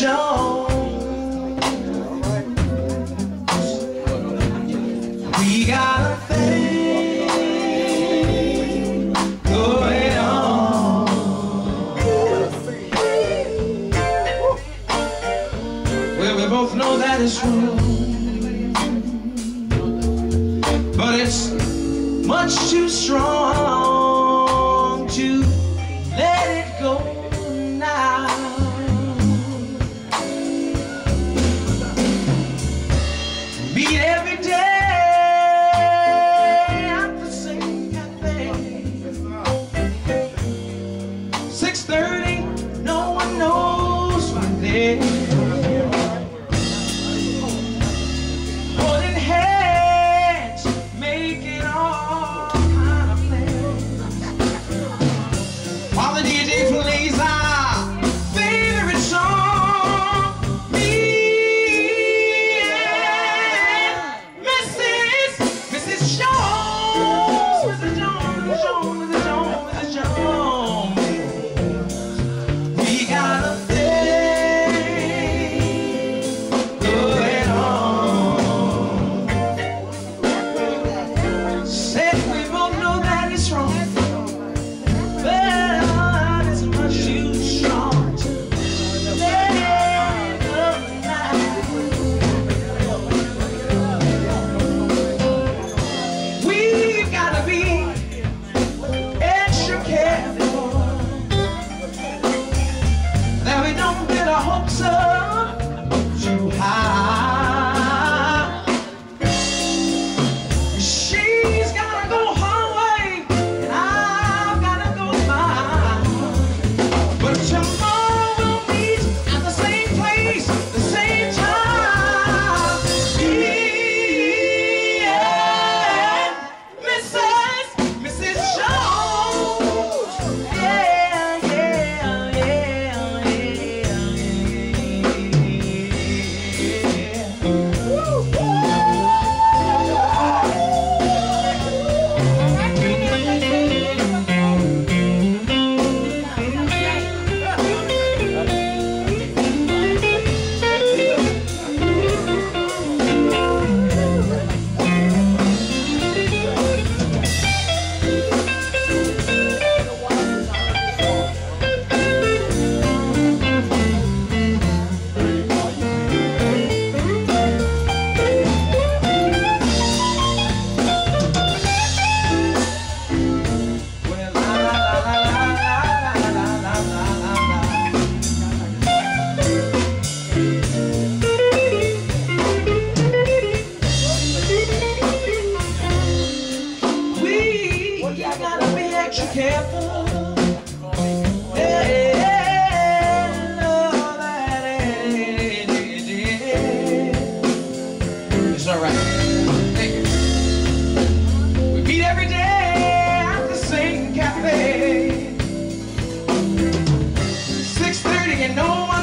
We got a thing going on. Well, we both know that it's wrong, but it's much too strong. hope so. you gotta it's all right. Thank you. We meet every day at the same cafe. 6.30 no one